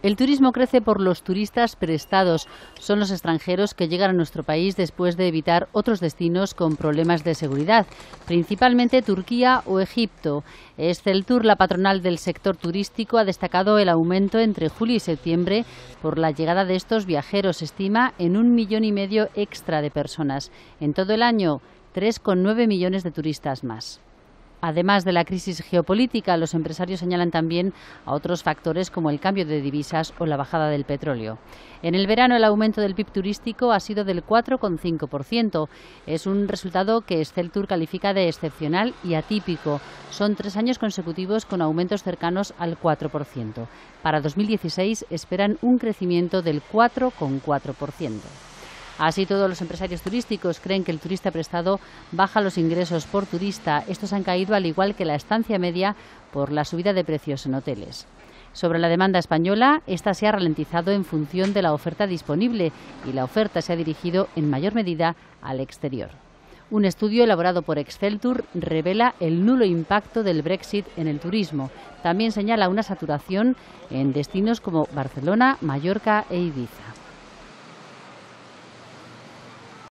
El turismo crece por los turistas prestados. Son los extranjeros que llegan a nuestro país después de evitar otros destinos con problemas de seguridad, principalmente Turquía o Egipto. Esceltur, la patronal del sector turístico, ha destacado el aumento entre julio y septiembre por la llegada de estos viajeros. Estima en un millón y medio extra de personas. En todo el año, 3,9 millones de turistas más. Además de la crisis geopolítica, los empresarios señalan también a otros factores como el cambio de divisas o la bajada del petróleo. En el verano el aumento del PIB turístico ha sido del 4,5%. Es un resultado que Esceltur califica de excepcional y atípico. Son tres años consecutivos con aumentos cercanos al 4%. Para 2016 esperan un crecimiento del 4,4%. Así, todos los empresarios turísticos creen que el turista prestado baja los ingresos por turista. Estos han caído al igual que la estancia media por la subida de precios en hoteles. Sobre la demanda española, esta se ha ralentizado en función de la oferta disponible y la oferta se ha dirigido en mayor medida al exterior. Un estudio elaborado por Exceltur revela el nulo impacto del Brexit en el turismo. También señala una saturación en destinos como Barcelona, Mallorca e Ibiza.